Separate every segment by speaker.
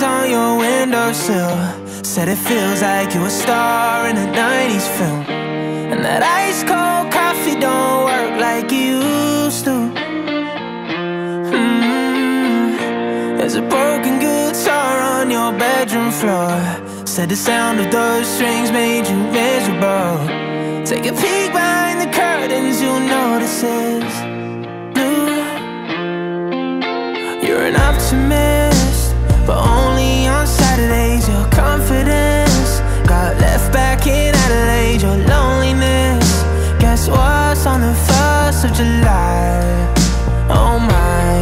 Speaker 1: hands on your windowsill. Said it feels like you're a star in a 90s film. And that ice cold coffee don't work like it used to. Mm. There's a broken guitar on your bedroom floor. Said the sound of those strings made you miserable. Take a peek behind the curtains, you'll notice it's blue. You're an optimist, 1st of July? Oh my,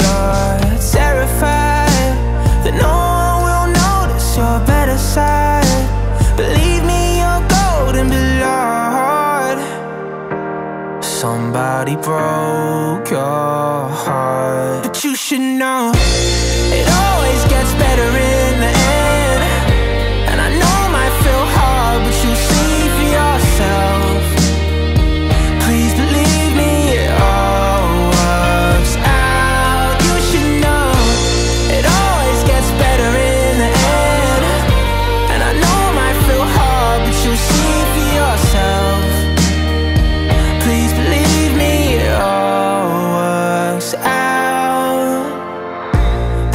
Speaker 1: you're terrified that no one will notice your better side. Believe me, you're golden blood. Somebody broke your heart. But you should know it always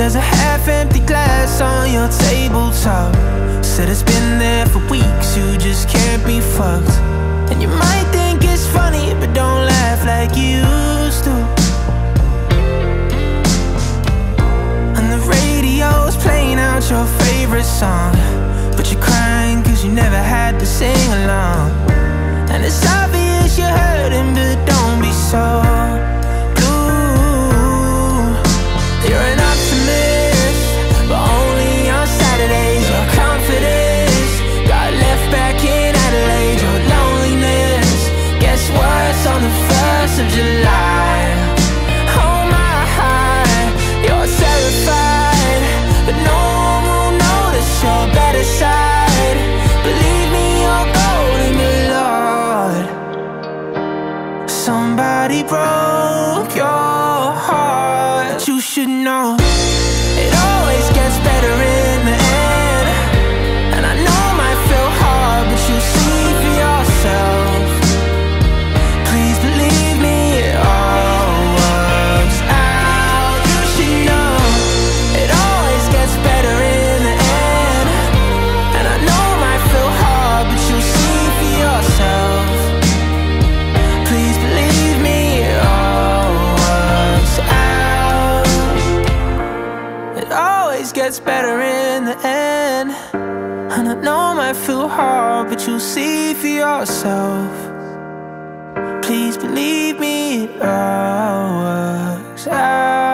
Speaker 1: There's a half empty glass on your tabletop. Said it's been there for weeks, you just can't be fucked. And you might think it's funny, but don't laugh like you used to. And the radio's playing out your favorite song. But you're crying cause you never had to sing along. And it's obvious Somebody broke your heart. You should know gets better in the end. And I know it might feel hard, but you'll see for yourself. Please believe me, it all works out.